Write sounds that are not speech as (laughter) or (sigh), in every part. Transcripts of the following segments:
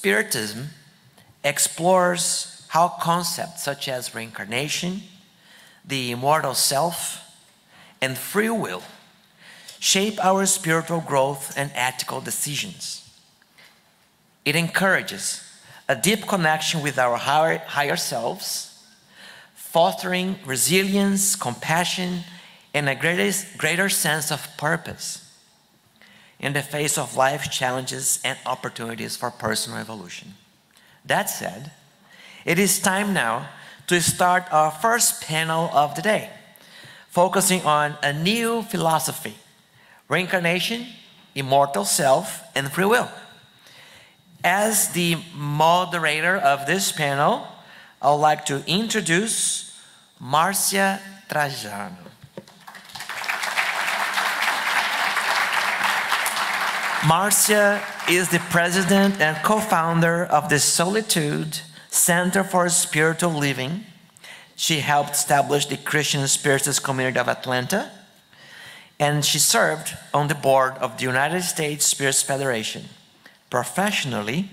Spiritism explores how concepts such as reincarnation, the immortal self, and free will shape our spiritual growth and ethical decisions. It encourages a deep connection with our higher, higher selves, fostering resilience, compassion, and a greater, greater sense of purpose in the face of life's challenges and opportunities for personal evolution. That said, it is time now to start our first panel of the day, focusing on a new philosophy reincarnation, immortal self, and free will. As the moderator of this panel, I would like to introduce Marcia Trajano. Marcia is the president and co founder of the Solitude Center for Spiritual Living. She helped establish the Christian Spiritist Community of Atlanta, and she served on the board of the United States Spiritist Federation. Professionally,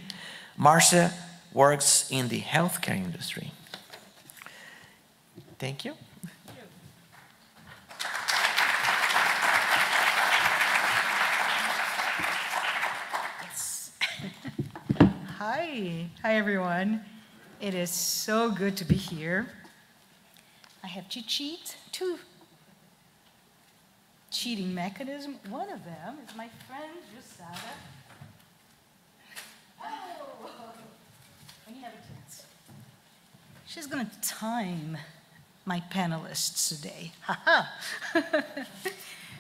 Marcia works in the healthcare industry. Thank you. Hi, hi everyone. It is so good to be here. I have to cheat, two cheating mechanism. One of them is my friend Jusada. Oh, when you have a chance. She's going to time my panelists today. Ha ha. (laughs)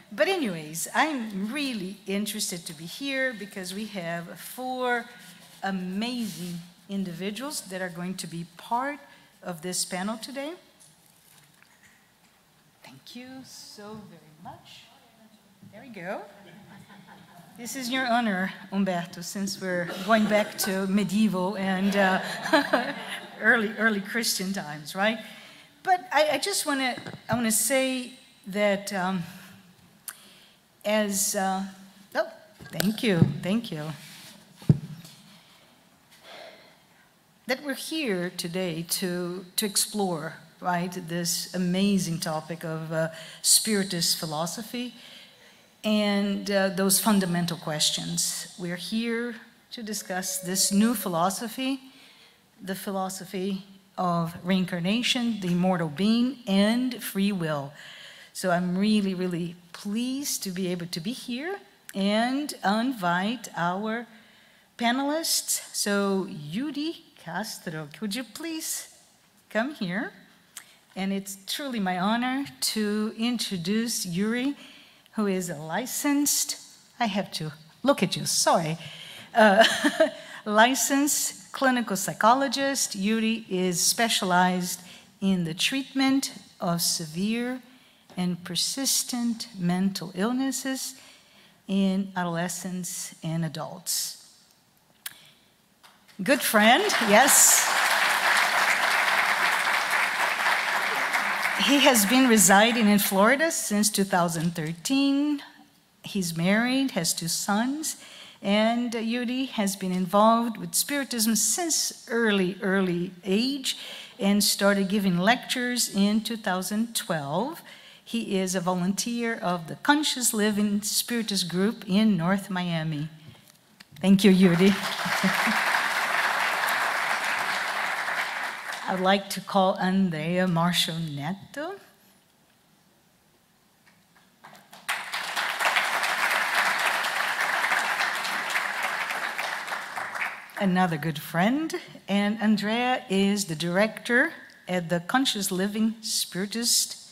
But anyways, I'm really interested to be here because we have four amazing individuals that are going to be part of this panel today. Thank you so very much. There we go. This is your honor, Humberto, since we're going back to medieval and uh, (laughs) early, early Christian times, right? But I, I just want to, I want to say that um, as, uh, oh, thank you, thank you. That we're here today to, to explore, right, this amazing topic of uh, Spiritist philosophy and uh, those fundamental questions. We're here to discuss this new philosophy, the philosophy of reincarnation, the immortal being, and free will. So I'm really, really pleased to be able to be here and invite our panelists. So, Yuri Castro, could you please come here? And it's truly my honor to introduce Yuri, who is a licensed, I have to look at you, sorry, uh, (laughs) licensed clinical psychologist. Yuri is specialized in the treatment of severe and persistent mental illnesses in adolescents and adults good friend, yes. He has been residing in Florida since 2013. He's married, has two sons, and Yuri has been involved with Spiritism since early, early age and started giving lectures in 2012. He is a volunteer of the Conscious Living Spiritist group in North Miami. Thank you, Yuri. (laughs) I'd like to call Andreia Marshall Neto. Another good friend, and Andreia is the director at the Conscious Living Spiritist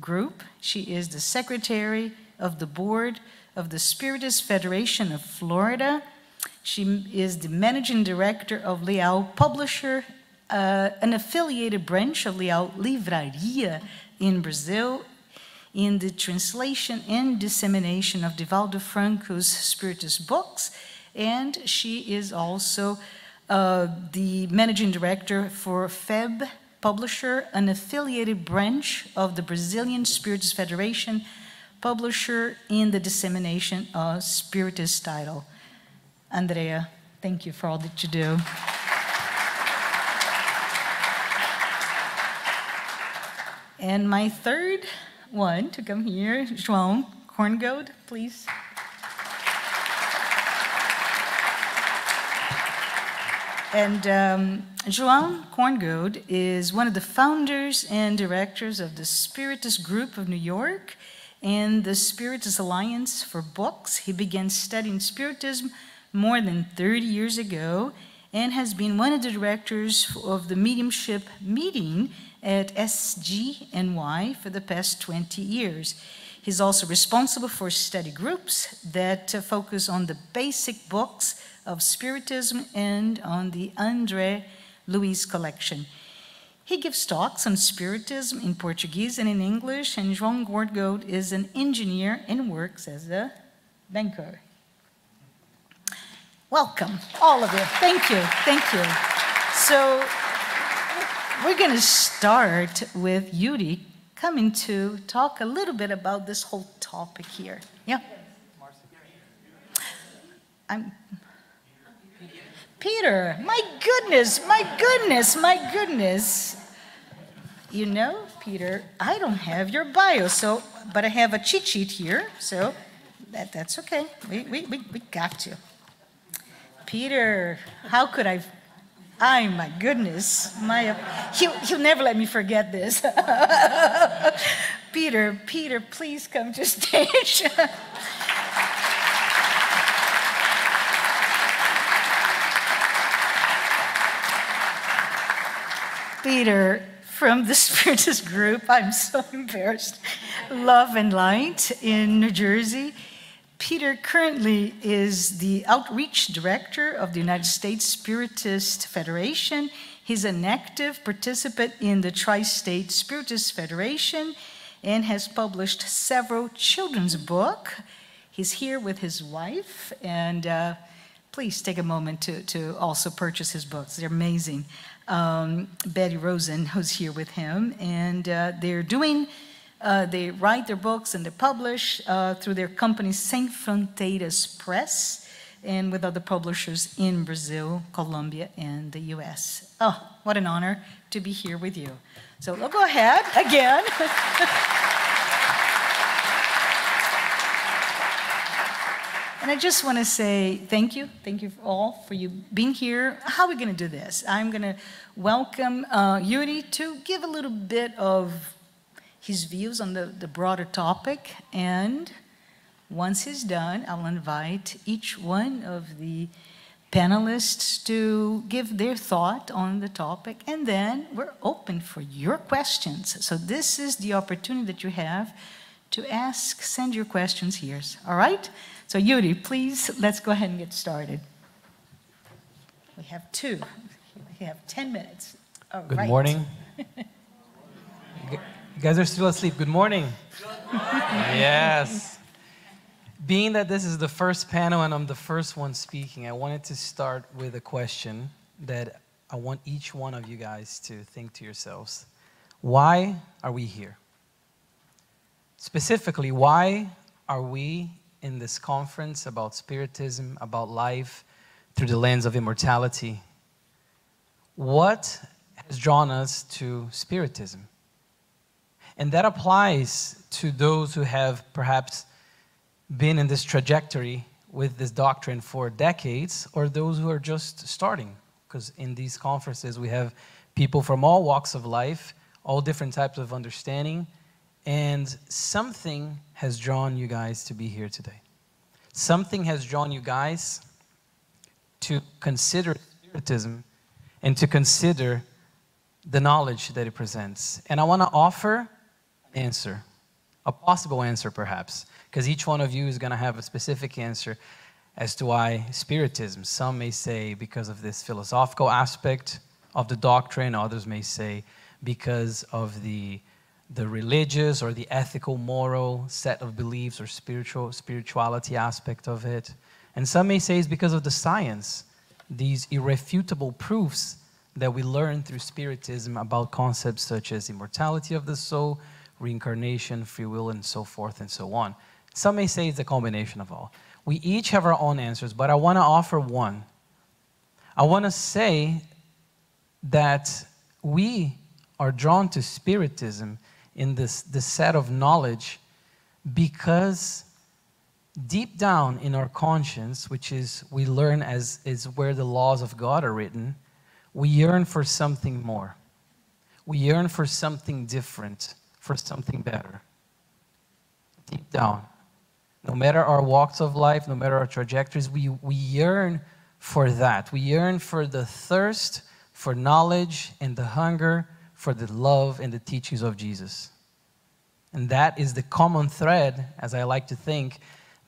Group. She is the secretary of the board of the Spiritist Federation of Florida. She is the managing director of Leal Publisher uh, an affiliated branch of Leal Livraria in Brazil in the translation and dissemination of Divaldo Franco's Spiritist books, and she is also uh, the managing director for FEB Publisher, an affiliated branch of the Brazilian Spiritist Federation, publisher in the dissemination of Spiritist title. Andreia, Thank you for all that you do. And my third one to come here, João Korngold, please. And um, João Korngold is one of the founders and directors of the Spiritist Group of New York and the Spiritist Alliance for Books. He began studying Spiritism more than 30 years ago and has been one of the directors of the mediumship meeting at SGNY for the past 20 years. He's also responsible for study groups that uh, focus on the basic books of Spiritism and on the André Luiz collection. He gives talks on Spiritism in Portuguese and in English, and João Korngold is an engineer and works as a banker. Welcome, all of you. Thank you. Thank you. So, we're going to start with Yuri coming to talk a little bit about this whole topic here. Yeah. I'm Peter. My goodness, my goodness, my goodness. You know, Peter, I don't have your bio, so but I have a cheat sheet here, so that, that's okay. We, we, we, we got you. Peter, how could I Ay, my goodness. My, he'll, he'll never let me forget this. (laughs) Peter, Peter, please come to stage. (laughs) Peter from the Spiritist group, I'm so (laughs) embarrassed, Love and Light in New Jersey. Peter currently is the outreach director of the United States Spiritist Federation. He's an active participant in the Tri State Spiritist Federation and has published several children's books. He's here with his wife, and uh, please take a moment to, to also purchase his books. They're amazing. Um, Betty Rosen, who's here with him, and uh, they're doing uh, they write their books and they publish uh, through their company Sem Fronteiras Press and with other publishers in Brazil, Colombia, and the US. Oh, what an honor to be here with you. So we'll go ahead again. (laughs) And I just want to say thank you. Thank you all for you being here. How are we going to do this? I'm going to welcome uh, Yuri to give a little bit of his views on the, the broader topic. And once he's done, I'll invite each one of the panelists to give their thought on the topic. And then we're open for your questions. So this is the opportunity that you have to ask, send your questions here. All right? So Yuri, please, let's go ahead and get started. We have two. We have 10 minutes. All Good right. morning. (laughs) You guys are still asleep. Good morning. yes. Being that this is the first panel and I'm the first one speaking, I wanted to start with a question that I want each one of you guys to think to yourselves. Why are we here? Specifically, why are we in this conference about Spiritism, about life through the lens of immortality? What has drawn us to Spiritism? And that applies to those who have perhaps been in this trajectory with this doctrine for decades or those who are just starting. Because in these conferences, we have people from all walks of life, all different types of understanding, and something has drawn you guys to be here today. Something has drawn you guys to consider Spiritism and to consider the knowledge that it presents. And I want to offer answer, a possible answer perhaps, because each one of you is going to have a specific answer as to why Spiritism. Some may say because of this philosophical aspect of the doctrine, others may say because of the the religious or the ethical moral set of beliefs or spiritual spirituality aspect of it and some may say it's because of the science these irrefutable proofs that we learn through spiritism about concepts such as immortality of the soul reincarnation, free will, and so forth and so on. Some may say it's a combination of all. We each have our own answers, but I want to offer one I want to say that we are drawn to Spiritism in this, this set of knowledge because deep down in our conscience, which is we learn as is where the laws of God are written, we yearn for something more. We yearn for something different, for something better. Deep down. No matter our walks of life, no matter our trajectories, we, we yearn for that. We yearn for the thirst for knowledge and the hunger for the love and the teachings of Jesus. And that is the common thread, as I like to think,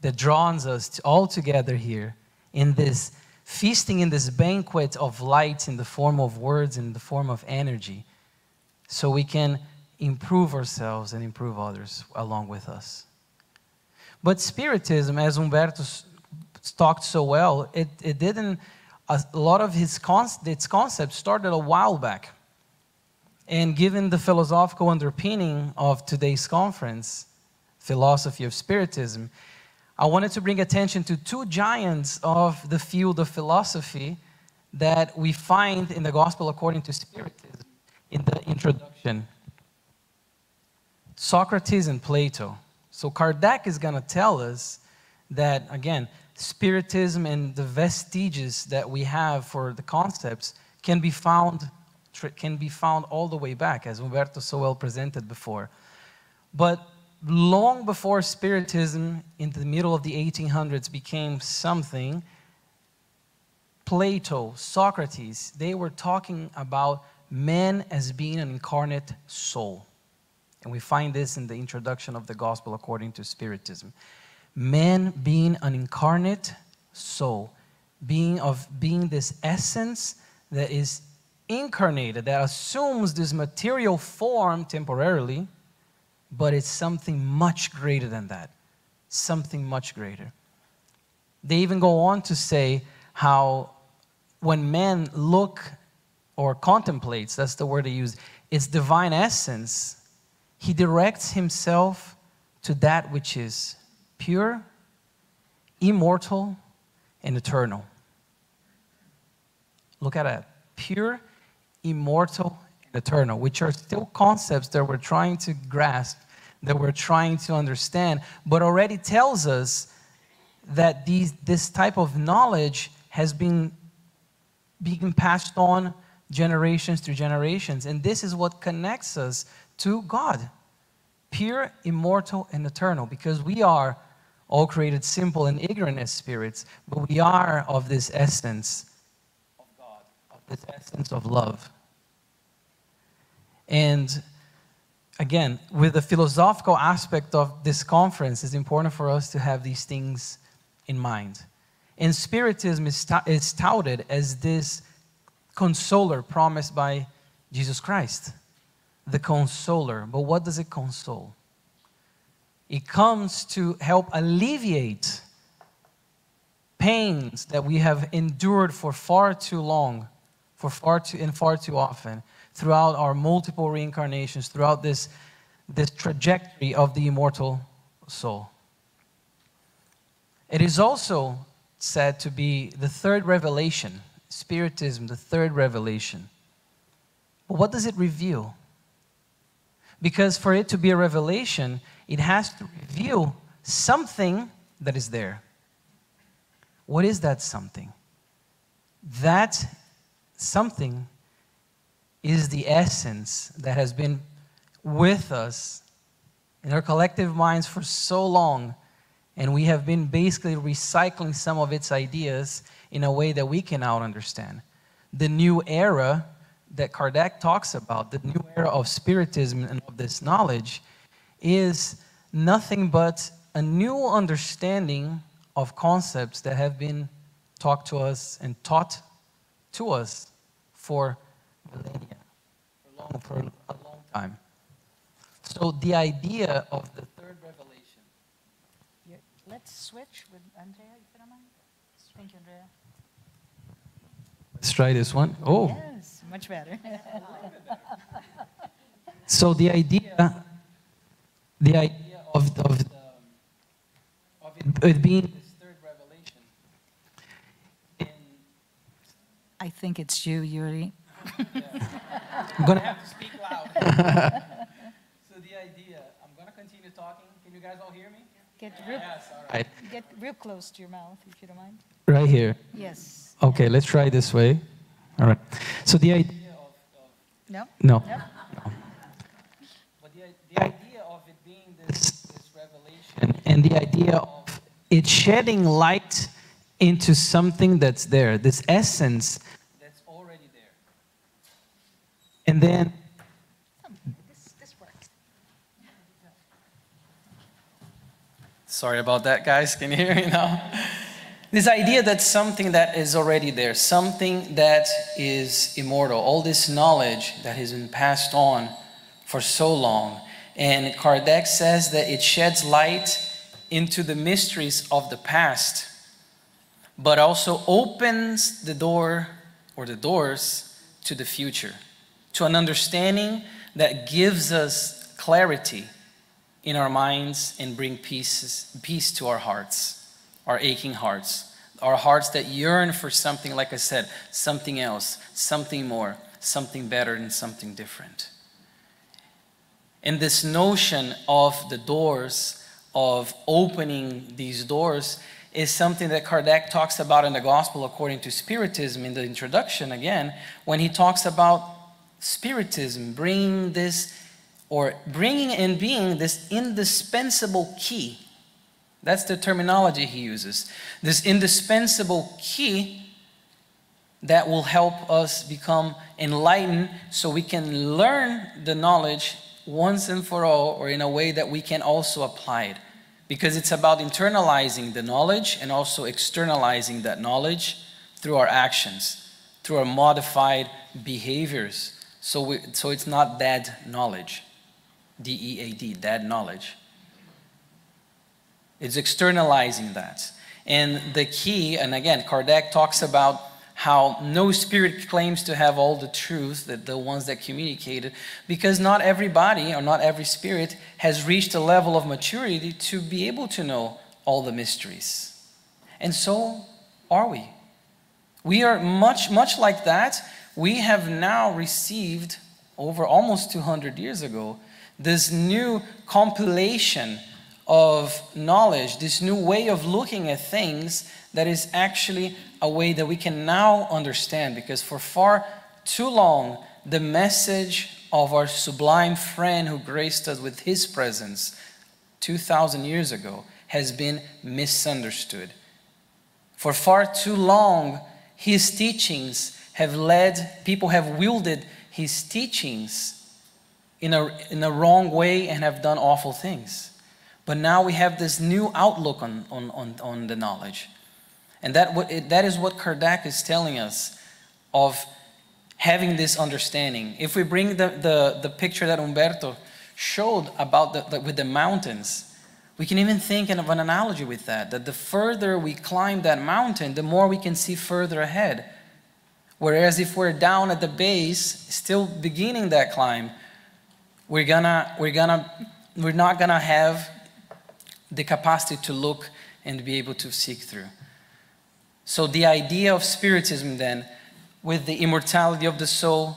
that draws us all together here in this feasting in this banquet of light in the form of words, in the form of energy, so we can improve ourselves and improve others along with us. But Spiritism, as Humberto talked so well, it, it didn't, a lot of his con- its concepts started a while back. And given the philosophical underpinning of today's conference, philosophy of Spiritism, I wanted to bring attention to two giants of the field of philosophy that we find in the Gospel according to Spiritism in the introduction Socrates and Plato. So Kardec is going to tell us that, again, Spiritism and the vestiges that we have for the concepts can be found can be found all the way back, as Humberto so well presented before. But long before Spiritism in the middle of the 1800s became something, Plato, Socrates, they were talking about man as being an incarnate soul. And we find this in the introduction of the gospel according to Spiritism. Man being an incarnate soul, being of being this essence that is incarnated, that assumes this material form temporarily, but it's something much greater than that. Something much greater. They even go on to say how when man look or contemplates, that's the word they use, its divine essence, he directs himself to that which is pure, immortal, and eternal. Look at that. Pure, immortal, and eternal, which are still concepts that we're trying to grasp, that we're trying to understand, but already tells us that these, this type of knowledge has been being passed on generations through generations. And this is what connects us to God pure, immortal, and eternal, because we are all created simple and ignorant as spirits, but we are of this essence of God, of this essence of love. And again, with the philosophical aspect of this conference, it's important for us to have these things in mind. And Spiritism is, is touted as this consoler promised by Jesus Christ, the consoler. But what does it console? It comes to help alleviate pains that we have endured for far too long, for far too and far too often throughout our multiple reincarnations, throughout this, this trajectory of the immortal soul. It is also said to be the third revelation, Spiritism, the third revelation. But what does it reveal? Because for it to be a revelation, it has to reveal something that is there. What is that something? That something is the essence that has been with us in our collective minds for so long. And we have been basically recycling some of its ideas in a way that we can now understand. The new era that Kardec talks about, the new era of Spiritism and of this knowledge, is nothing but a new understanding of concepts that have been talked to us and taught to us for millennia, for, long, for a long time. So the idea of the third revelation. Yeah, let's switch with Andreia, if you don't mind. Thank you, Andreia. Let's try this one. Oh. Yes, much better. (laughs) so the idea, the idea of, of, the, of it, it being this third revelation in I think it's you, Yuri. I'm (laughs) gonna have to speak loud. (laughs) so the idea, I'm gonna continue talking. Can you guys all hear me? Get real, Yes, all right. get real close to your mouth, if you don't mind. Right here. Yes. Okay, let's try this way. All right. So the idea of, of No? no. Yep. no. But the, the idea of it being this, this revelation and the idea of it shedding light into something that's there, this essence that's already there. And then This, this works. Sorry about that, guys. Can you hear me now? This idea that something that is already there, something that is immortal, all this knowledge that has been passed on for so long. And Kardec says that it sheds light into the mysteries of the past, but also opens the door or the doors to the future, to an understanding that gives us clarity in our minds and bring peace, peace to our hearts, our aching hearts, our hearts that yearn for something, like I said, something else, something more, something better, and something different. And this notion of the doors, of opening these doors, is something that Kardec talks about in the Gospel according to Spiritism in the introduction again, when he talks about Spiritism bringing this or bringing and being this indispensable key. That's the terminology he uses. This indispensable key that will help us become enlightened so we can learn the knowledge once and for all, or in a way that we can also apply it. Because it's about internalizing the knowledge and also externalizing that knowledge through our actions, through our modified behaviors. So, we, so it's not dead knowledge. D E A D, dead knowledge. It's externalizing that. And the key, and again, Kardec talks about how no spirit claims to have all the truth, that the ones that communicated, because not everybody or not every spirit has reached a level of maturity to be able to know all the mysteries. And so are we. We are much, much like that. We have now received, over almost 200 years ago, this new compilation of knowledge, this new way of looking at things that is actually a way that we can now understand because for far too long the message of our sublime friend who graced us with his presence 2000 years ago has been misunderstood. For far too long his teachings have led people have wielded his teachings in a, in a wrong way and have done awful things but now we have this new outlook on, on, on, on the knowledge and that, that is what Kardec is telling us of having this understanding. If we bring the, the, the picture that Humberto showed about the, the, with the mountains, we can even think of an analogy with that, that the further we climb that mountain, the more we can see further ahead. Whereas if we're down at the base, still beginning that climb, we're gonna, we're gonna, we're not gonna have the capacity to look and be able to seek through. So, the idea of Spiritism, then, with the immortality of the soul,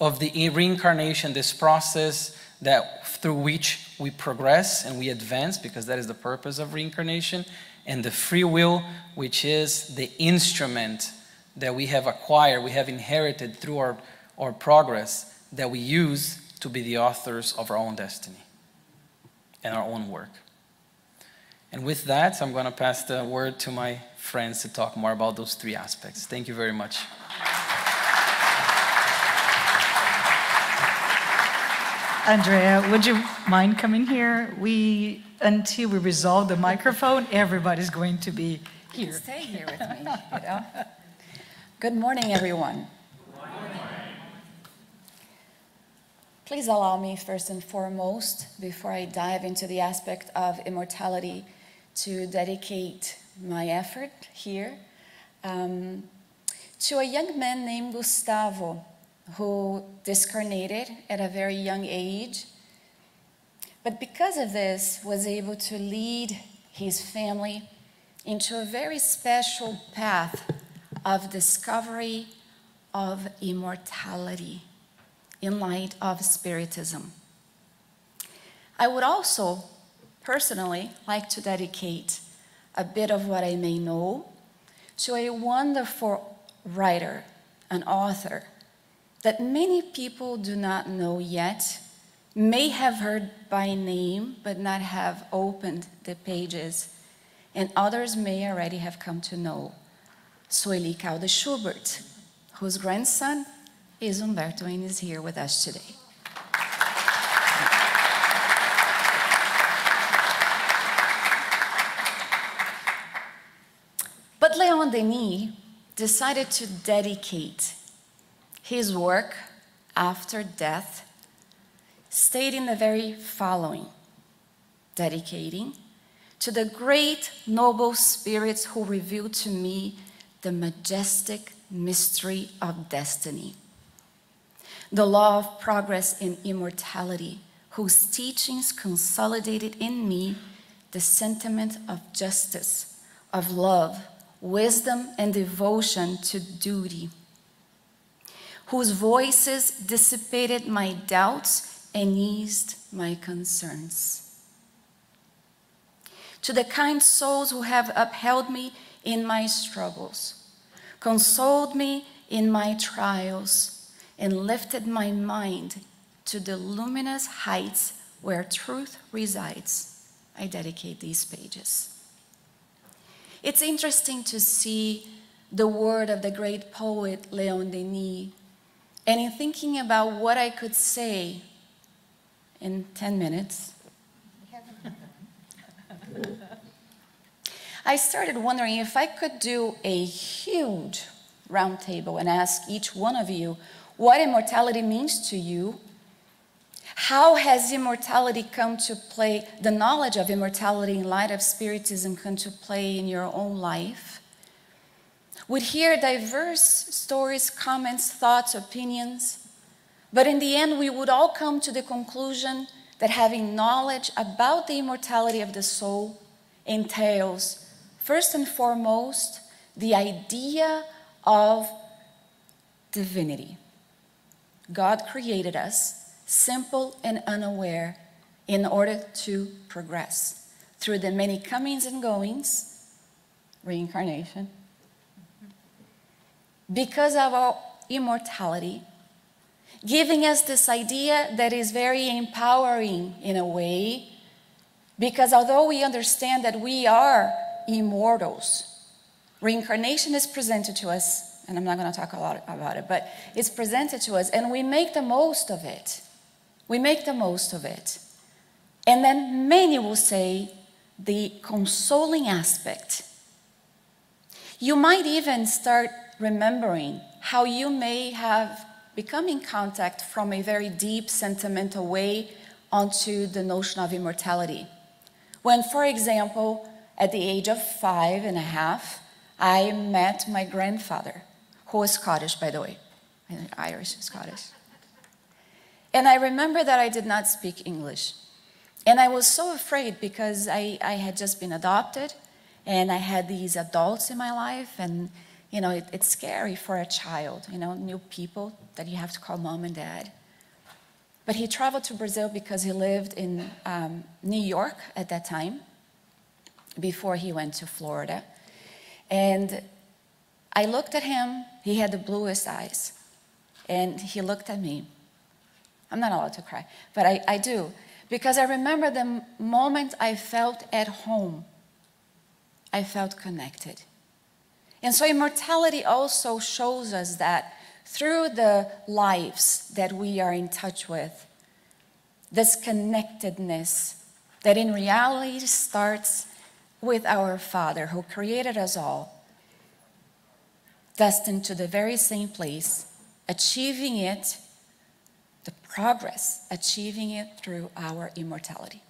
of the reincarnation, this process that through which we progress and we advance, because that is the purpose of reincarnation, and the free will, which is the instrument that we have acquired, we have inherited through our, our progress, that we use to be the authors of our own destiny and our own work. And with that, I'm going to pass the word to my friends to talk more about those three aspects. Thank you very much. Andrea, would you mind coming here? We, until we resolve the microphone, everybody's going to be here. Stay here with me, you know? Good morning, everyone. Please allow me, first and foremost, before I dive into the aspect of immortality, to dedicate my effort here um, to a young man named Gustavo, who discarnated at a very young age, but because of this was able to lead his family into a very special path of discovery of immortality in light of Spiritism. I would also personally like to dedicate a bit of what I may know to a wonderful writer, an author that many people do not know yet, may have heard by name, but not have opened the pages, and others may already have come to know. Suely Caldas Schubert, whose grandson is Humberto and is here with us today. Leon Denis decided to dedicate his work after death, stating the very following dedicating to the great noble spirits who revealed to me the majestic mystery of destiny, the law of progress and immortality, whose teachings consolidated in me the sentiment of justice, of love, wisdom, and devotion to duty, whose voices dissipated my doubts and eased my concerns. To the kind souls who have upheld me in my struggles, consoled me in my trials, and lifted my mind to the luminous heights where truth resides, I dedicate these pages. It's interesting to see the word of the great poet Leon Denis. And in thinking about what I could say in 10 minutes, I started wondering if I could do a huge roundtable and ask each one of you what immortality means to you how has immortality come to play, the knowledge of immortality in light of Spiritism come to play in your own life? We'd hear diverse stories, comments, thoughts, opinions, but in the end, we would all come to the conclusion that having knowledge about the immortality of the soul entails, first and foremost, the idea of divinity. God created us simple and unaware, in order to progress through the many comings and goings, reincarnation. Because of our immortality, giving us this idea that is very empowering in a way, because although we understand that we are immortals, reincarnation is presented to us, and I'm not going to talk a lot about it, but it's presented to us, and we make the most of it. We make the most of it. And then many will say the consoling aspect. You might even start remembering how you may have become in contact from a very deep sentimental way onto the notion of immortality. When, for example, at the age of five and a half, I met my grandfather, who was Scottish, by the way, Irish Scottish. And I remember that I did not speak English. And I was so afraid because I, I had just been adopted and I had these adults in my life. And, you know, it, it's scary for a child, you know, new people that you have to call mom and dad. But he traveled to Brazil because he lived in um, New York at that time before he went to Florida. And I looked at him, he had the bluest eyes. And he looked at me. I'm not allowed to cry, but I, I do. Because I remember the moment I felt at home, I felt connected. And so immortality also shows us that through the lives that we are in touch with, this connectedness that in reality starts with our Father who created us all, destined to the very same place, achieving it progress, achieving it through our immortality.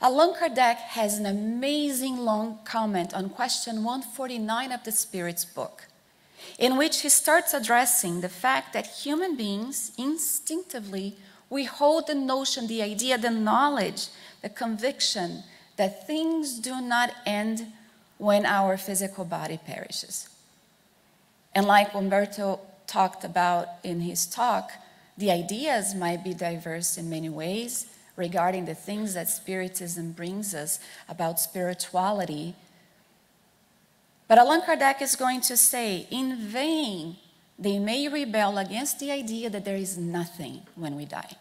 Allan Kardec has an amazing long comment on question 149 of the Spirit's book, in which he starts addressing the fact that human beings instinctively we hold the notion, the idea, the knowledge, the conviction that things do not end when our physical body perishes. And like Humberto talked about in his talk, the ideas might be diverse in many ways regarding the things that Spiritism brings us about spirituality. But Allan Kardec is going to say, in vain, they may rebel against the idea that there is nothing when we die.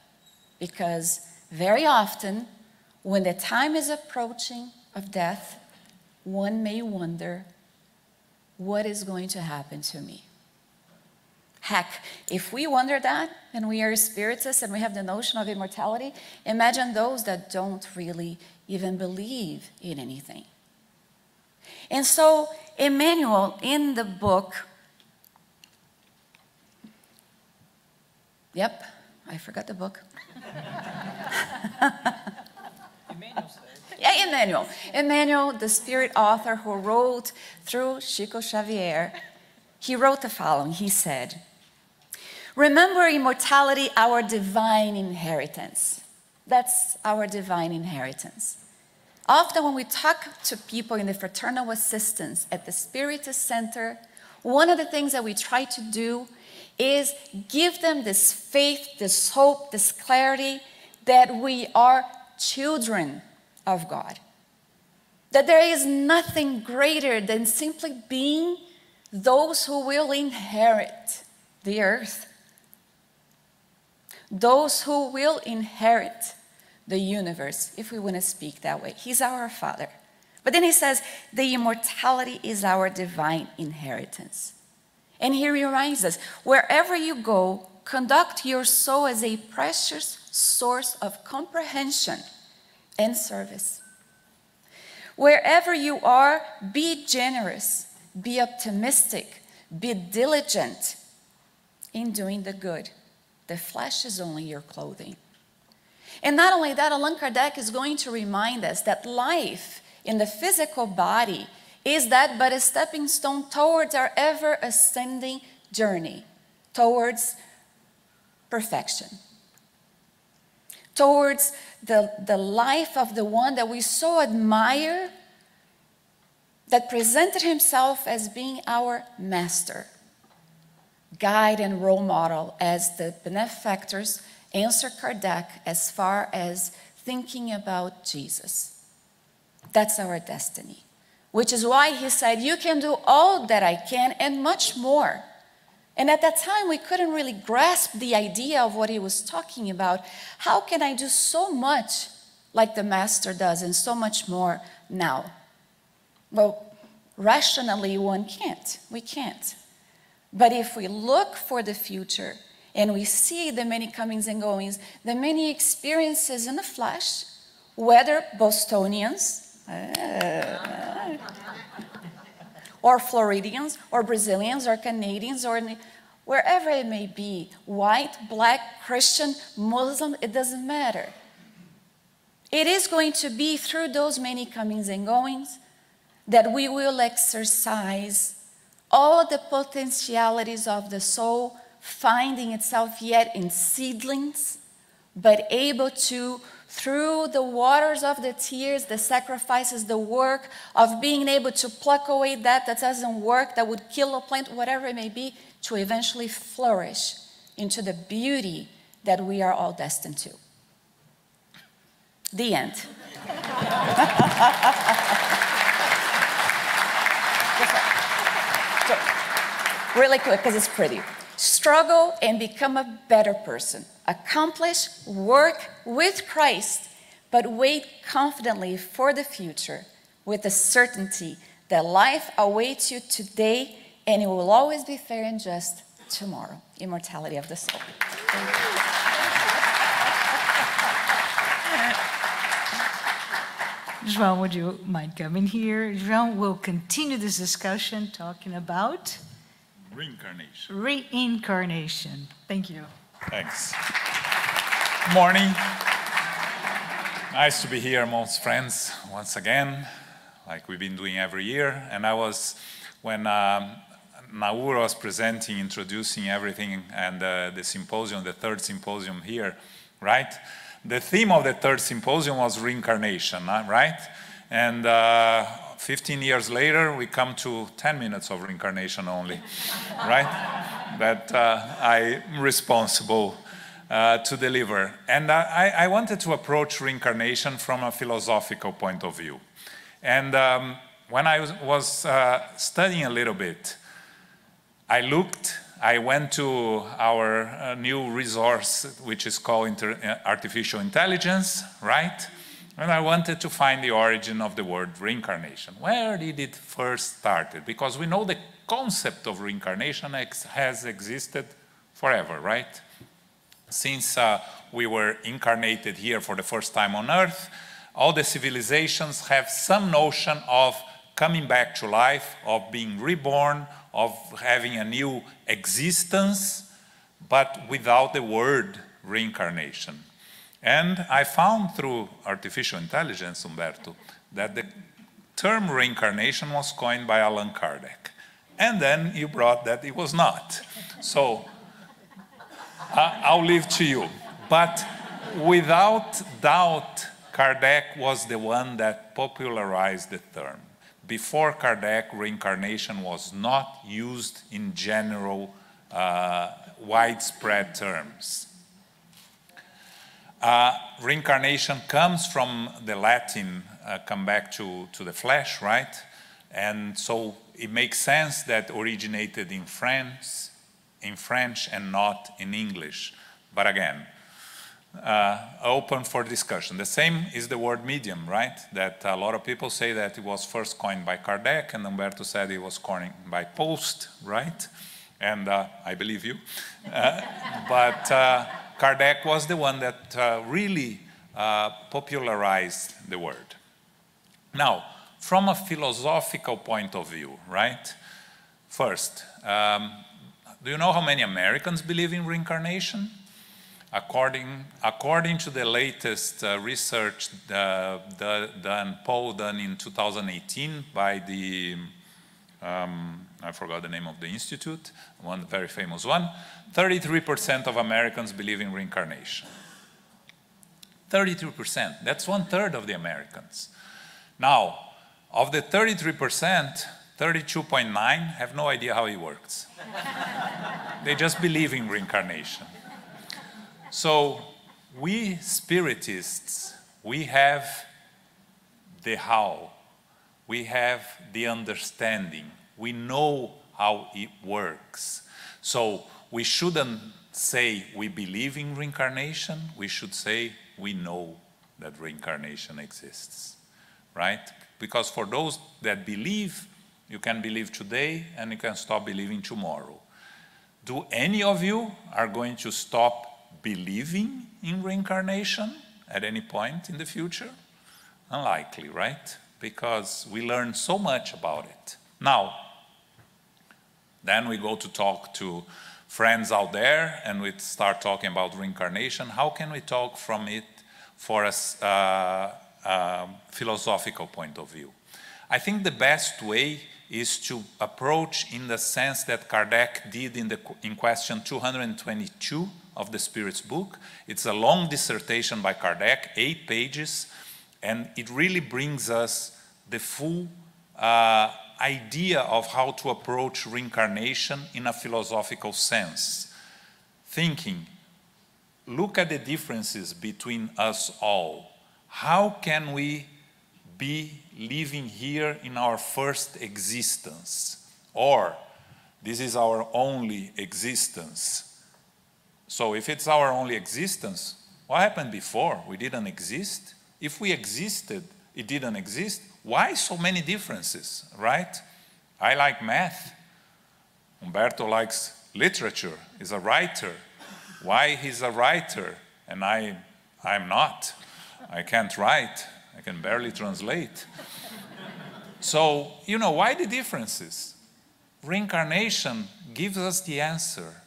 Because very often, when the time is approaching of death, one may wonder, what is going to happen to me? Heck, if we wonder that and we are spiritists and we have the notion of immortality, imagine those that don't really even believe in anything. And so, Emmanuel, in the book, yep, I forgot the book. yeah, Emmanuel. Emmanuel, the spirit author who wrote through Chico Xavier, he wrote the following. He said, Remember immortality, our divine inheritance. That's our divine inheritance. Often, when we talk to people in the fraternal assistance at the Spiritist Center, one of the things that we try to do is give them this faith, this hope, this clarity that we are children of God. That there is nothing greater than simply being those who will inherit the earth those who will inherit the universe, if we want to speak that way. He's our Father. But then he says, the immortality is our divine inheritance. And he reminds us wherever you go, conduct your soul as a precious source of comprehension and service. Wherever you are, be generous, be optimistic, be diligent in doing the good. The flesh is only your clothing. And not only that, Allan Kardec is going to remind us that life in the physical body is that but a stepping stone towards our ever ascending journey, towards perfection, towards the, the life of the one that we so admire, that presented himself as being our master guide and role model as the benefactors answer Kardec as far as thinking about Jesus. That's our destiny, which is why he said, You can do all that I can and much more. And at that time, we couldn't really grasp the idea of what he was talking about. How can I do so much like the Master does and so much more now? Well, rationally, one can't. We can't. But if we look for the future and we see the many comings and goings, the many experiences in the flesh, whether Bostonians uh, or Floridians or Brazilians or Canadians or wherever it may be, white, black, Christian, Muslim, it doesn't matter. It is going to be through those many comings and goings that we will exercise all the potentialities of the soul finding itself yet in seedlings, but able to, through the waters of the tears, the sacrifices, the work of being able to pluck away that that doesn't work, that would kill a plant, whatever it may be, to eventually flourish into the beauty that we are all destined to. The end. (laughs) really quick because it's pretty. Struggle and become a better person. Accomplish work with Christ, but wait confidently for the future with the certainty that life awaits you today and it will always be fair and just tomorrow. Immortality of the soul. João, would you mind coming here? João will continue this discussion talking about Reincarnation. Reincarnation. Thank you. Thanks. Morning. Nice to be here amongst friends once again, like we've been doing every year. And I was, when um, Naur was presenting, introducing everything, and uh, the symposium, the third symposium here, right? The theme of the third symposium was reincarnation, right? And uh, 15 years later, we come to 10 minutes of reincarnation only, (laughs) right? That uh, I'm responsible uh, to deliver. And I, I, wanted to approach reincarnation from a philosophical point of view. And um, when I was, uh, studying a little bit, I looked, I went to our uh, new resource, which is called uh, artificial intelligence, right? And I wanted to find the origin of the word reincarnation. Where did it first started? Because we know the concept of reincarnation has existed forever, right? Since uh, we were incarnated here for the first time on Earth, all the civilizations have some notion of coming back to life, of being reborn, of having a new existence, but without the word reincarnation. And I found through artificial intelligence, Humberto, that the term reincarnation was coined by Allan Kardec. And then you brought that it was not. So I'll leave to you. But without doubt, Kardec was the one that popularized the term. Before Kardec, reincarnation was not used in general, uh, widespread terms. Uh, reincarnation comes from the Latin, uh, come back to, to the flesh, right? And so it makes sense that originated in France, in French and not in English. But again, uh, open for discussion. The same is the word medium, right? That a lot of people say that it was first coined by Kardec, and Humberto said it was coined by Post, right? And uh, I believe you. Uh, (laughs) but uh, Kardec was the one that uh, really uh, popularized the word. Now, from a philosophical point of view, right? First, um, do you know how many Americans believe in reincarnation? According, according to the latest uh, research uh, done, poll done in 2018 by the, um, I forgot the name of the institute, one very famous one, 33% of Americans believe in reincarnation. 33%, that's one third of the Americans. Now, of the 33%, 32.9 have no idea how it works. (laughs) they just believe in reincarnation. So, we spiritists, we have the how, we have the understanding, we know how it works. So, we shouldn't say we believe in reincarnation, we should say we know that reincarnation exists, right? Because for those that believe, you can believe today and you can stop believing tomorrow. Do any of you are going to stop believing in reincarnation at any point in the future? Unlikely, right? Because we learn so much about it. Now, then we go to talk to friends out there and we start talking about reincarnation. How can we talk from it for a uh, uh, philosophical point of view? I think the best way is to approach in the sense that Kardec did in, the, in question 222 of the Spirit's book. It's a long dissertation by Kardec, eight pages, and it really brings us the full uh, idea of how to approach reincarnation in a philosophical sense. Thinking, look at the differences between us all. How can we be living here in our first existence? Or this is our only existence. So, if it's our only existence, what happened before? We didn't exist? If we existed, it didn't exist? Why so many differences, right? I like math. Humberto likes literature, he's a writer. Why he's a writer and I, I'm not? I can't write, I can barely translate. so, you know, why the differences? Reincarnation gives us the answer.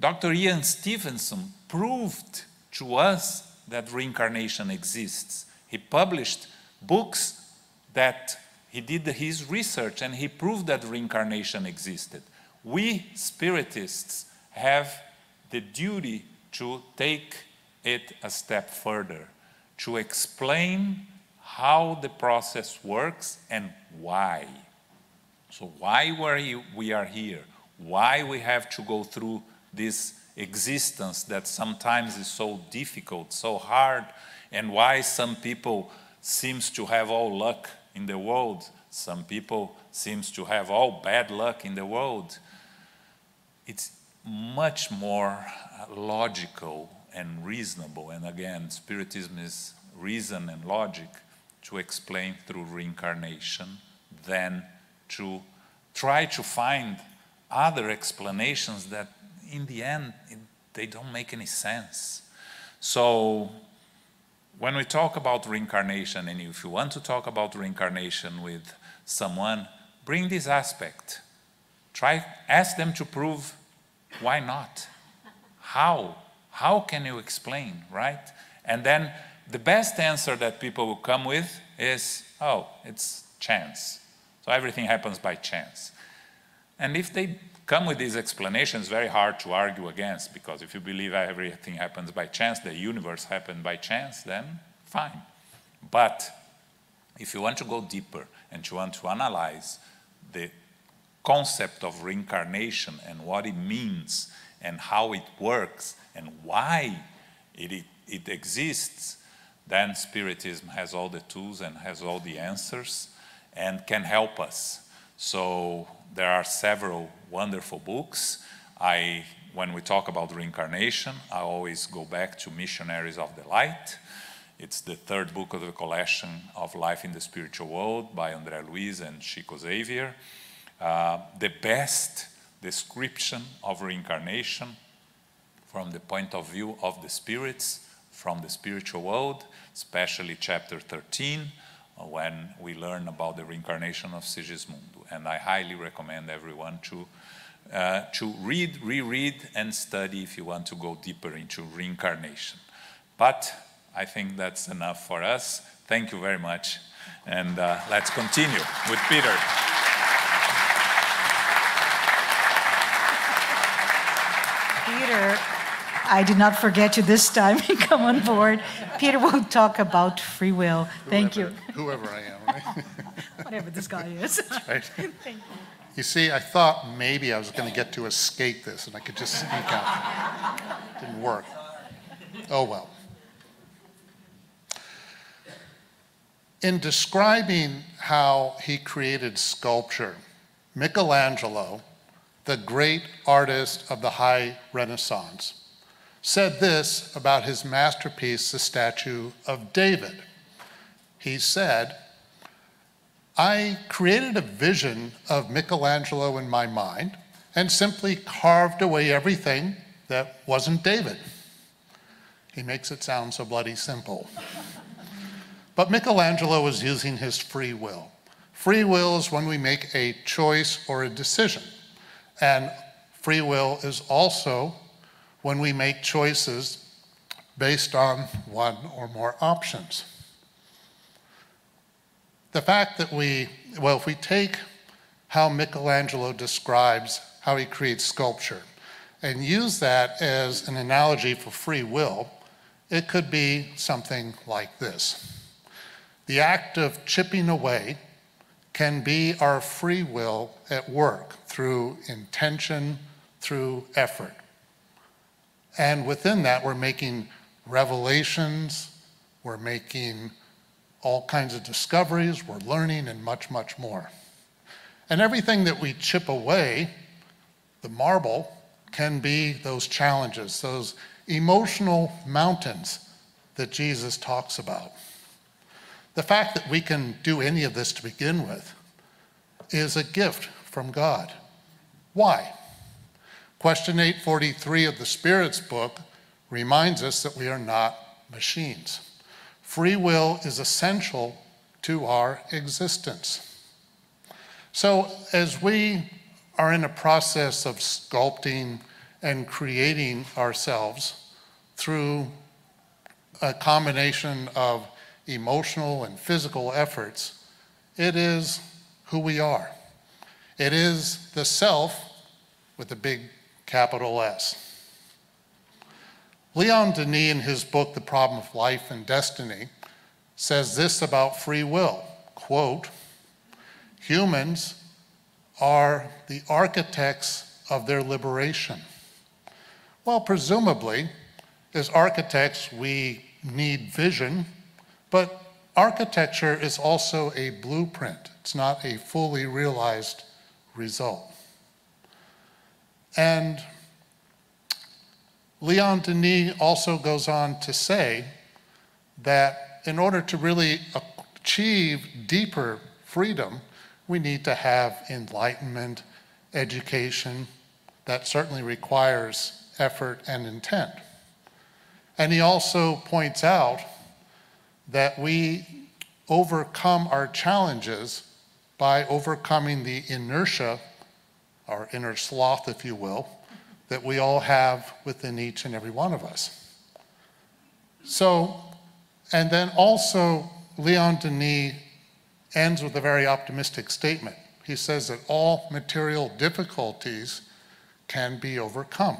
Dr. Ian Stevenson proved to us that reincarnation exists. He published books that he did his research and he proved that reincarnation existed. We spiritists have the duty to take it a step further, to explain how the process works and why. So, why were we are here, why we have to go through this existence that sometimes is so difficult, so hard, and why some people seems to have all luck in the world, some people seems to have all bad luck in the world. It's much more uh, logical and reasonable. And again, Spiritism is reason and logic to explain through reincarnation than to try to find other explanations that in the end it, they don't make any sense. So when we talk about reincarnation, and if you want to talk about reincarnation with someone, bring this aspect. Try ask them to prove why not? How? How can you explain, right? And then the best answer that people will come with is, oh, it's chance. So everything happens by chance. And if they come with these explanations, very hard to argue against, because if you believe everything happens by chance, the universe happened by chance, then fine. But if you want to go deeper and you want to analyze the concept of reincarnation and what it means and how it works and why it, it, it exists, then Spiritism has all the tools and has all the answers and can help us. So there are several wonderful books. I, when we talk about reincarnation, I always go back to Missionaries of the Light. It's the third book of the collection of Life in the Spiritual World by André Luiz and Chico Xavier. Uh, the best description of reincarnation from the point of view of the spirits from the spiritual world, especially chapter 13, when we learn about the reincarnation of Sigismundo. And I highly recommend everyone to, uh, to read, reread, and study if you want to go deeper into reincarnation. But I think that's enough for us. Thank you very much. And uh, let's continue with Peter. Peter, I did not forget you this time. (laughs) Come on board. Peter will talk about free will. Thank you. Whoever I am, right? (laughs) Whatever this guy is. right. (laughs) Thank you. You see, I thought maybe I was going to get to escape this and I could just sneak out. Didn't work. Oh well. In describing how he created sculpture, Michelangelo, the great artist of the High Renaissance, said this about his masterpiece, the statue of David. He said, I created a vision of Michelangelo in my mind and simply carved away everything that wasn't David. He makes it sound so bloody simple. but Michelangelo was using his free will. Free will is when we make a choice or a decision. And free will is also when we make choices based on one or more options. The fact that we, well, if we take how Michelangelo describes how he creates sculpture and use that as an analogy for free will, it could be something like this. The act of chipping away can be our free will at work through intention, through effort. And within that, we're making revelations, we're making all kinds of discoveries, we're learning, and much, much more. And everything that we chip away, the marble, can be those challenges, those emotional mountains that Jesus talks about. The fact that we can do any of this to begin with is a gift from God. Why? Question 843 of the Spirit's book reminds us that we are not machines. Free will is essential to our existence. So, as we are in a process of sculpting and creating ourselves through a combination of emotional and physical efforts, it is who we are. It is the self with a big capital S. Leon Denis, in his book, The Problem of Life and Destiny, says this about free will quote, humans are the architects of their liberation. Well, presumably, as architects, we need vision, but architecture is also a blueprint. It's not a fully realized result. And Leon Denis also goes on to say that in order to really achieve deeper freedom, we need to have enlightenment, education. That certainly requires effort and intent. And he also points out that we overcome our challenges by overcoming the inertia, our inner sloth, if you will, that we all have within each and every one of us. So, and then also, Leon Denis ends with a very optimistic statement. He says that all material difficulties can be overcome.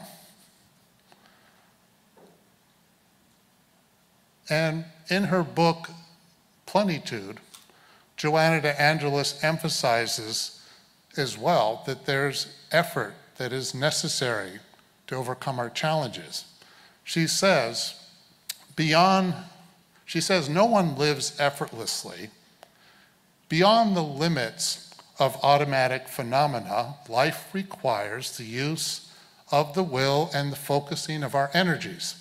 And in her book, Plenitude, Joanna de Angelis emphasizes as well that there's effort that is necessary to overcome our challenges. She says, beyond, she says, no one lives effortlessly. Beyond the limits of automatic phenomena, life requires the use of the will and the focusing of our energies.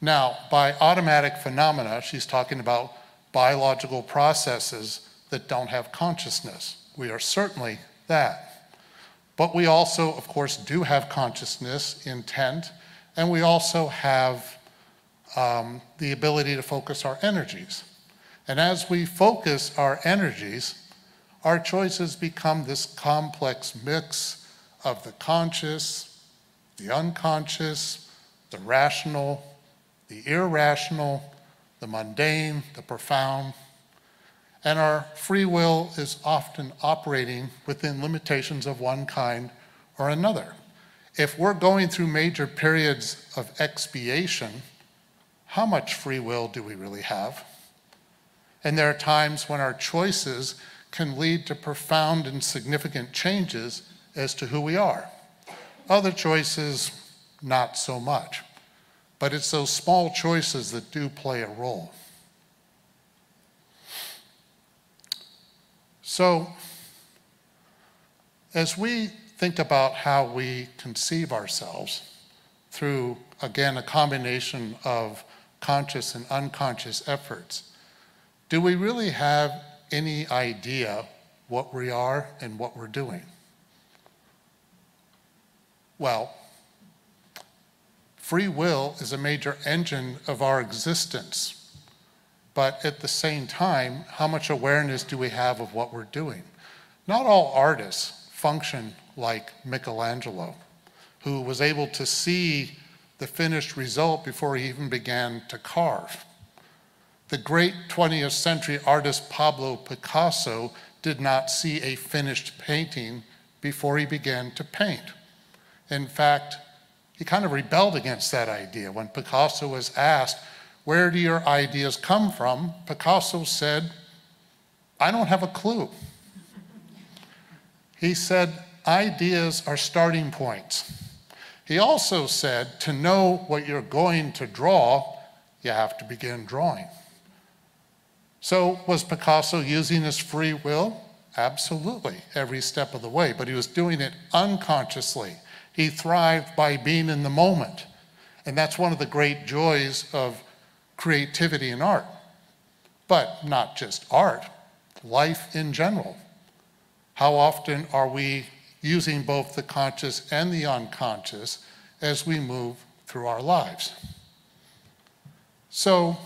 Now, by automatic phenomena, she's talking about biological processes that don't have consciousness. We are certainly that. But we also, of course, do have consciousness, intent, and we also have um, the ability to focus our energies. And as we focus our energies, our choices become this complex mix of the conscious, the unconscious, the rational, the irrational, the mundane, the profound. And our free will is often operating within limitations of one kind or another. If we're going through major periods of expiation, how much free will do we really have? And there are times when our choices can lead to profound and significant changes as to who we are. Other choices, not so much. But it's those small choices that do play a role. So, as we think about how we conceive ourselves through, again, a combination of conscious and unconscious efforts, do we really have any idea what we are and what we're doing? Well, Free will is a major engine of our existence. But at the same time, how much awareness do we have of what we're doing? Not all artists function like Michelangelo, who was able to see the finished result before he even began to carve. The great 20th century artist Pablo Picasso did not see a finished painting before he began to paint. In fact, he kind of rebelled against that idea. When Picasso was asked, Where do your ideas come from? Picasso said, I don't have a clue. He said, Ideas are starting points. He also said, To know what you're going to draw, you have to begin drawing. So, was Picasso using his free will? Absolutely, every step of the way, but he was doing it unconsciously he thrived by being in the moment. And that's one of the great joys of creativity and art. But not just art, life in general. How often are we using both the conscious and the unconscious as we move through our lives? So,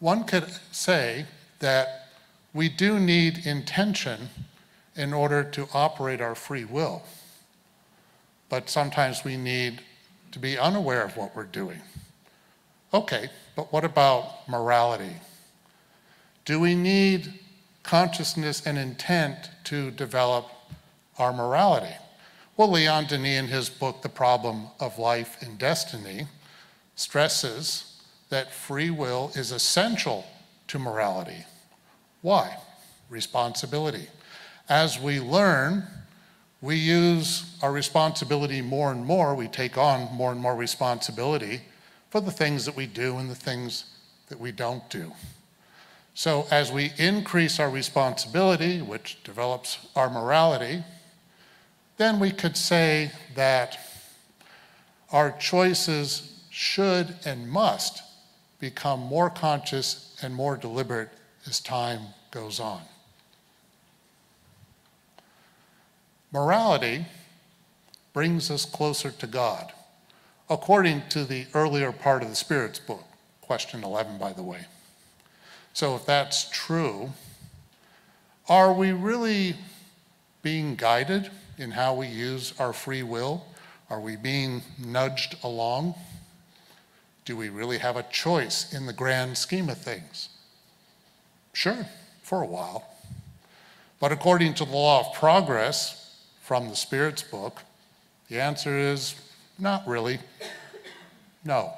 one could say that we do need intention in order to operate our free will. But sometimes we need to be unaware of what we're doing. Okay, but what about morality? Do we need consciousness and intent to develop our morality? Well, Leon Denis, in his book, The Problem of Life and Destiny, stresses that free will is essential to morality. Why? Responsibility. As we learn, we use our responsibility more and more, we take on more and more responsibility for the things that we do and the things that we don't do. So as we increase our responsibility, which develops our morality, then we could say that our choices should and must become more conscious and more deliberate as time goes on. Morality brings us closer to God, according to the earlier part of the Spirit's book, question 11, by the way. So, if that's true, are we really being guided in how we use our free will? Are we being nudged along? Do we really have a choice in the grand scheme of things? Sure, for a while. But according to the law of progress from the Spirit's book, the answer is not really. No.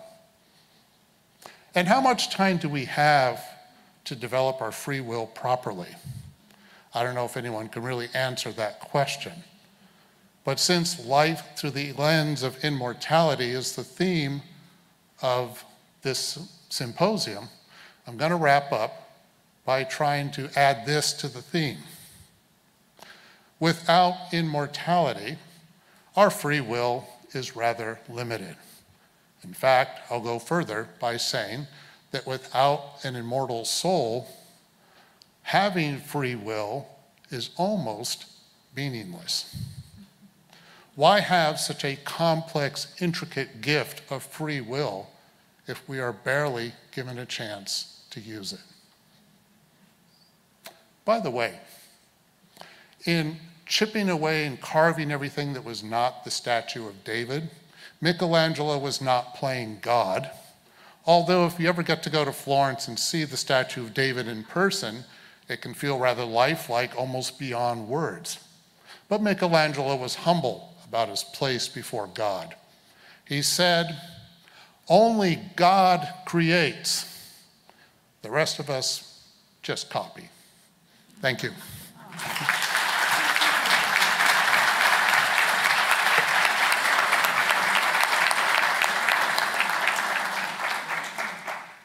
And how much time do we have to develop our free will properly? I don't know if anyone can really answer that question. But since life through the lens of immortality is the theme of this symposium, I'm going to wrap up by trying to add this to the theme. Without immortality, our free will is rather limited. In fact, I'll go further by saying that without an immortal soul, having free will is almost meaningless. Why have such a complex, intricate gift of free will if we are barely given a chance to use it? By the way, in chipping away and carving everything that was not the statue of David, Michelangelo was not playing God. Although, if you ever get to go to Florence and see the statue of David in person, it can feel rather lifelike, almost beyond words. But Michelangelo was humble about his place before God. He said, Only God creates, the rest of us just copy. Thank you.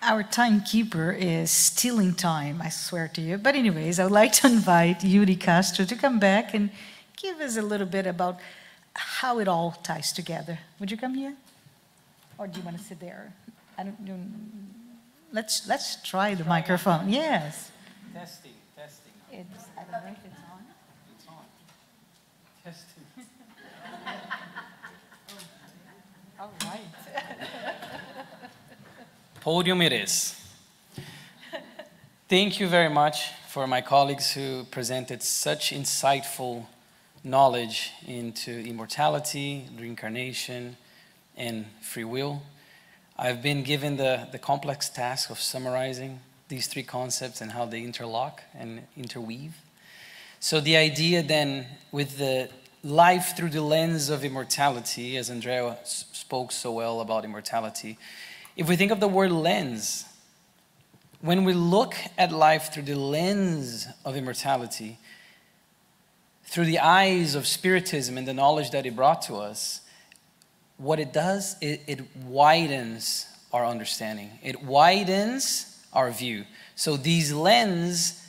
Our timekeeper is stealing time, I swear to you. But anyways, I would like to (laughs) invite Yuri Castro to come back and give us a little bit about how it all ties together. Would you come here? Or do you want to sit there? I don't, let's, let's try the try microphone. Yes. Testing, testing. It's, I don't know if it's on. It's on. Testing. (laughs) all right. (laughs) Podium it is. Thank you very much for my colleagues who presented such insightful knowledge into immortality, reincarnation, and free will. I've been given the, the complex task of summarizing these three concepts and how they interlock and interweave. So, the idea then, with the life through the lens of immortality, as Andreia spoke so well about immortality, if we think of the word lens, when we look at life through the lens of immortality, through the eyes of Spiritism and the knowledge that it brought to us, what it does, it, it widens our understanding. It widens our view. So these lenses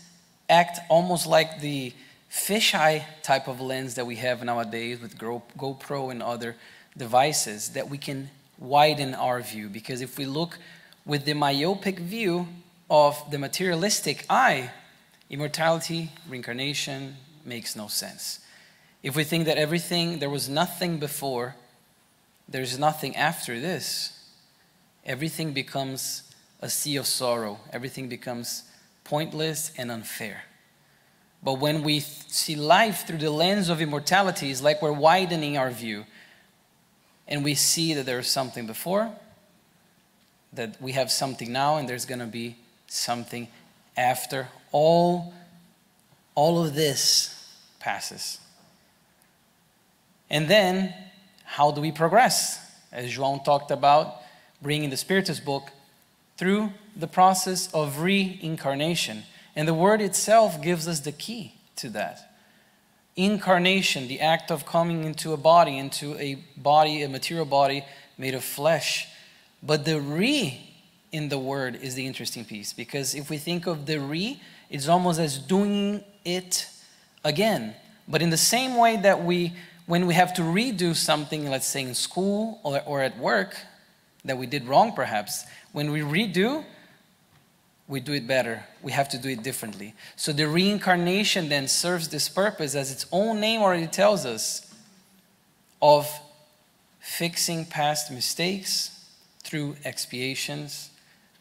act almost like the fisheye type of lens that we have nowadays with GoPro and other devices that we can widen our view. Because if we look with the myopic view of the materialistic eye, immortality, reincarnation makes no sense. If we think that everything, there was nothing before, there's nothing after this, everything becomes a sea of sorrow. Everything becomes pointless and unfair. But when we see life through the lens of immortality, it's like we're widening our view and we see that there's something before, that we have something now, and there's going to be something after all, all of this passes. And then, how do we progress? As João talked about, bringing the Spiritist book, through the process of reincarnation. And the word itself gives us the key to that. Incarnation, the act of coming into a body, into a body, a material body made of flesh. But the re in the word is the interesting piece because if we think of the re, it's almost as doing it again. But in the same way that we, when we have to redo something, let's say in school or, or at work, that we did wrong perhaps, when we redo, we do it better. We have to do it differently. So the reincarnation then serves this purpose, as its own name already tells us, of fixing past mistakes through expiations,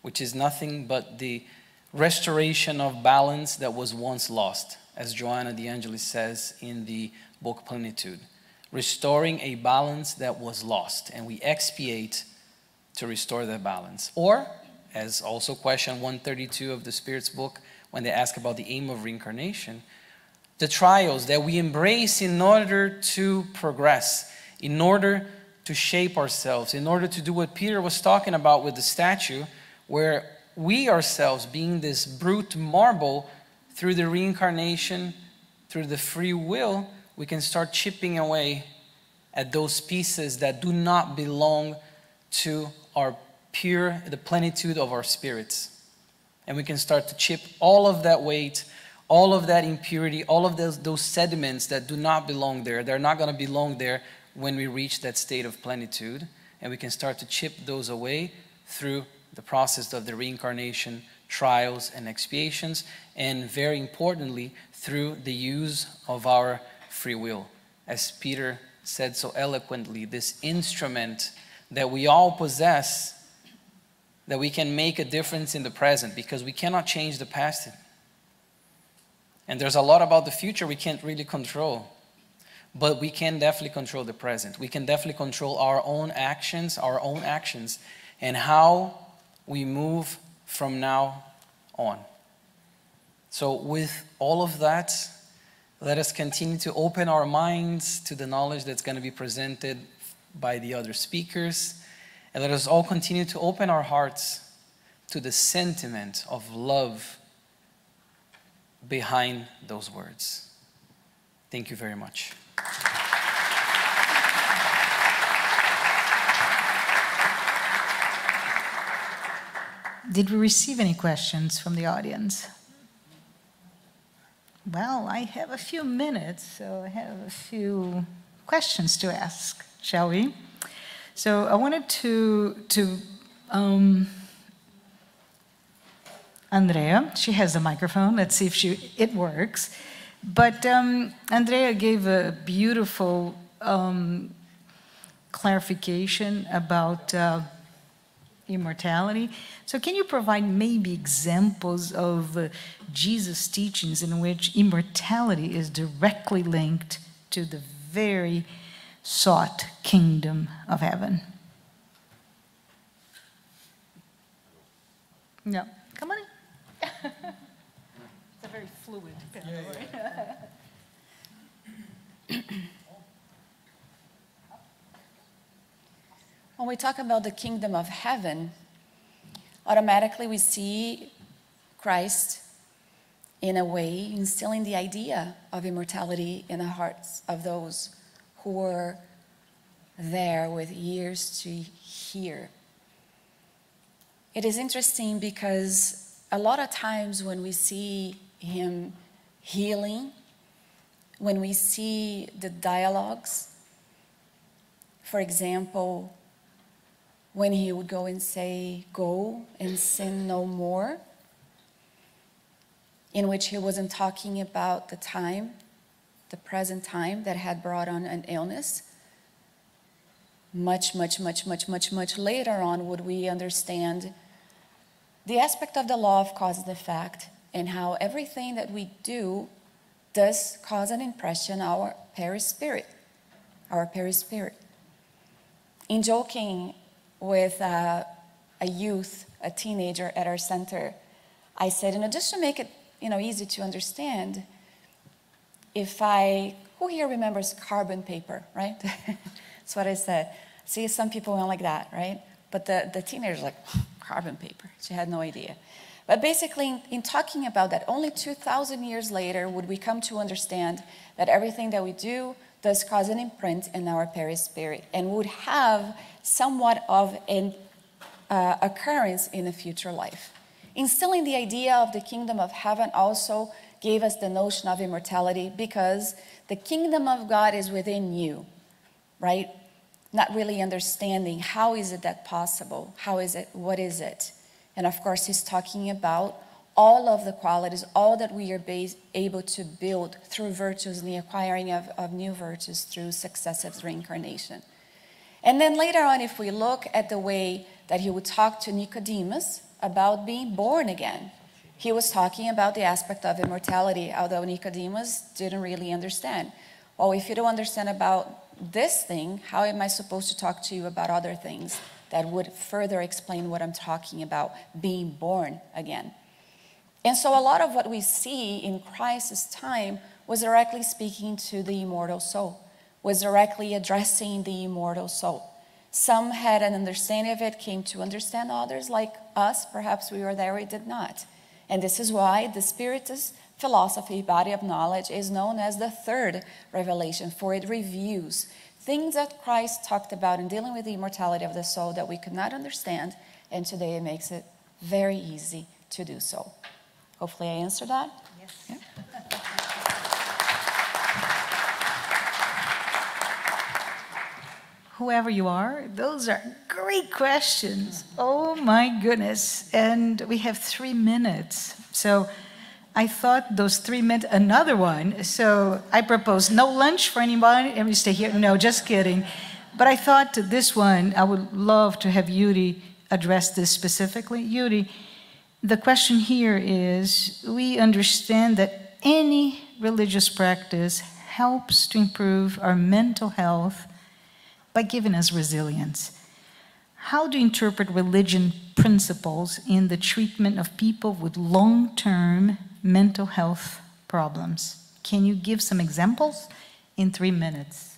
which is nothing but the restoration of balance that was once lost, as Joanna De Angelis says in the book Plenitude. Restoring a balance that was lost, and we expiate to restore that balance. Or, as also question 132 of the Spirit's book, when they ask about the aim of reincarnation, the trials that we embrace in order to progress, in order to shape ourselves, in order to do what Peter was talking about with the statue, where we ourselves, being this brute marble, through the reincarnation, through the free will, we can start chipping away at those pieces that do not belong to our pure, the plenitude of our spirits. And we can start to chip all of that weight, all of that impurity, all of those, those sediments that do not belong there. They're not going to belong there when we reach that state of plenitude. And we can start to chip those away through the process of the reincarnation, trials, and expiations, and very importantly, through the use of our free will. As Peter said so eloquently, this instrument that we all possess that we can make a difference in the present because we cannot change the past. And there's a lot about the future we can't really control. But we can definitely control the present. We can definitely control our own actions, our own actions, and how we move from now on. So, with all of that, let us continue to open our minds to the knowledge that's going to be presented by the other speakers. And let us all continue to open our hearts to the sentiment of love behind those words. Thank you very much. Did we receive any questions from the audience? Well, I have a few minutes, so I have a few questions to ask, shall we? So I wanted to, to um, Andreia, she has the microphone. Let's see if she, it works. But um, Andreia gave a beautiful um, clarification about uh, immortality. So can you provide maybe examples of uh, Jesus' teachings in which immortality is directly linked to the very sought kingdom of heaven? No, come on in. (laughs) it's a very fluid. Yeah, yeah. (coughs) When we talk about the kingdom of heaven, automatically we see Christ in a way instilling the idea of immortality in the hearts of those who were there with ears to hear. It is interesting because a lot of times when we see him healing, when we see the dialogues, for example, when he would go and say, Go and sin no more, in which he wasn't talking about the time, the present time that had brought on an illness. Much, much, much, much, much, much later on would we understand the aspect of the law of cause and effect and how everything that we do does cause an impression our perispirit, our perispirit. In joking with a, a youth, a teenager at our center, I said, you know, just to make it, you know, easy to understand, if I, who here remembers carbon paper, right? (laughs) That's what I said. See, some people went like that, right? But the, the teenager's like, carbon paper. She had no idea. But basically, in, in talking about that, only 2,000 years later would we come to understand that everything that we do does cause an imprint in our perispirit and would have somewhat of an uh, occurrence in a future life. Instilling the idea of the kingdom of heaven also gave us the notion of immortality because the kingdom of God is within you, right? Not really understanding how is it that possible? How is it? What is it? And of course, he's talking about all of the qualities, all that we are able to build through virtues and the acquiring of, of new virtues through successive reincarnation. And then later on, if we look at the way that he would talk to Nicodemus about being born again, he was talking about the aspect of immortality, although Nicodemus didn't really understand. Well, if you don't understand about this thing, how am I supposed to talk to you about other things that would further explain what I'm talking about, being born again? And so, a lot of what we see in Christ's time was directly speaking to the immortal soul, was directly addressing the immortal soul. Some had an understanding of it, came to understand others, like us, perhaps we were there, we did not. And this is why the Spiritist philosophy, body of knowledge, is known as the third revelation, for it reviews things that Christ talked about in dealing with the immortality of the soul that we could not understand, and today it makes it very easy to do so. Hopefully, I answered that. Yes. Yeah. Whoever you are, those are great questions. Oh my goodness. And we have three minutes. So I thought those three meant another one. So I propose no lunch for anybody and we stay here. No, just kidding. But I thought this one, I would love to have Yuri address this specifically. Yuri, the question here is we understand that any religious practice helps to improve our mental health by giving us resilience. How do you interpret religion principles in the treatment of people with long term mental health problems? Can you give some examples in three minutes?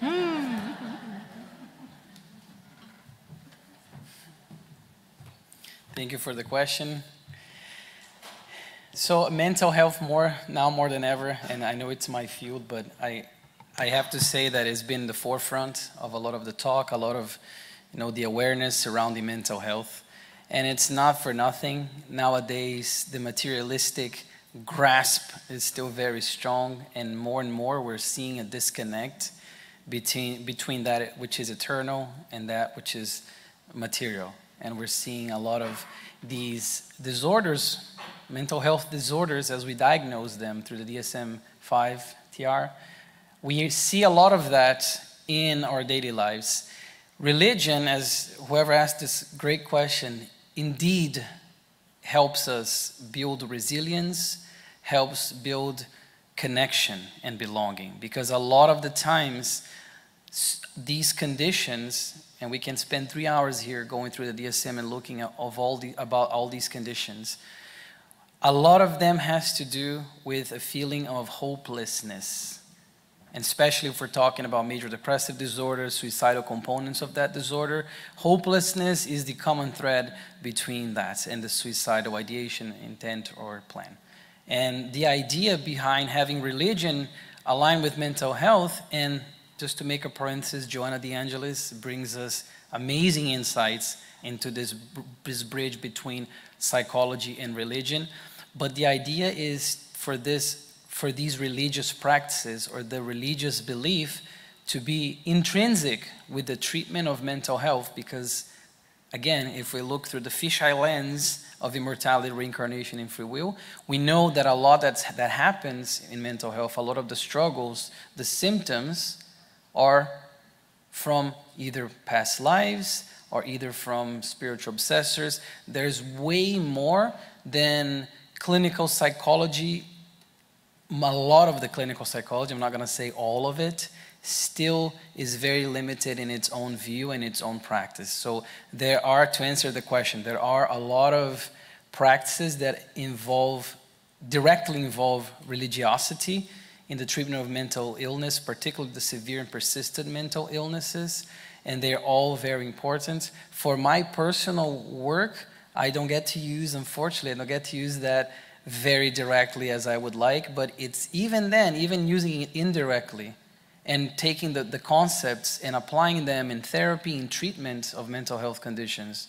Hmm. Thank you for the question. So mental health more now more than ever, and I know it's my field, but I I have to say that it's been the forefront of a lot of the talk, a lot of you know the awareness surrounding mental health. And it's not for nothing. Nowadays, the materialistic grasp is still very strong, and more and more we're seeing a disconnect between, between that which is eternal and that which is material. And we're seeing a lot of these disorders, mental health disorders, as we diagnose them through the DSM 5 TR we see a lot of that in our daily lives. Religion, as whoever asked this great question, indeed helps us build resilience, helps build connection and belonging. Because a lot of the times, these conditions, and we can spend three hours here going through the DSM and looking at of all the, about all these conditions. A lot of them has to do with a feeling of hopelessness and especially if we're talking about major depressive disorder, suicidal components of that disorder, hopelessness is the common thread between that and the suicidal ideation, intent, or plan. And the idea behind having religion align with mental health, and just to make a parenthesis, Joanna De Angelis brings us amazing insights into this, this bridge between psychology and religion. But the idea is for this for these religious practices or the religious belief to be intrinsic with the treatment of mental health because again if we look through the fisheye lens of immortality reincarnation and free will we know that a lot that's, that happens in mental health a lot of the struggles the symptoms are from either past lives or either from spiritual obsessors. There's way more than clinical psychology a lot of the clinical psychology, I'm not going to say all of it, still is very limited in its own view and its own practice. So there are, to answer the question, there are a lot of practices that involve, directly involve religiosity in the treatment of mental illness, particularly the severe and persistent mental illnesses. and they're all very important. For my personal work, I don't get to use, unfortunately, I don't get to use that very directly as I would like, but it's even then, even using it indirectly and taking the, the concepts and applying them in therapy and treatment of mental health conditions,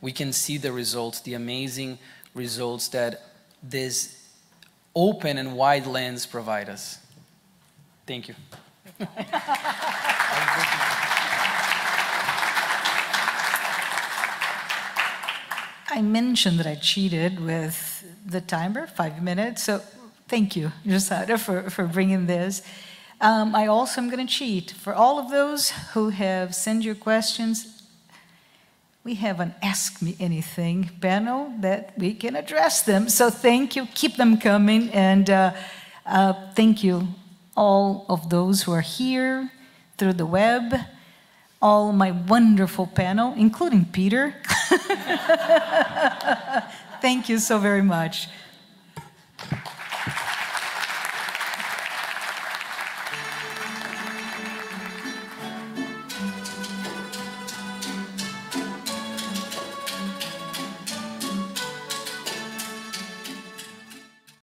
we can see the results, the amazing results that this open and wide lens provide us. Thank you. (laughs) I mentioned that I cheated with the timer, five minutes. So thank you, Josada, for, for bringing this. Um, I also am going to cheat. For all of those who have sent your questions, we have an Ask Me Anything panel that we can address them. So thank you. Keep them coming. And uh, uh, thank you, all of those who are here through the web, all my wonderful panel, including Peter. (laughs) thank you so very much.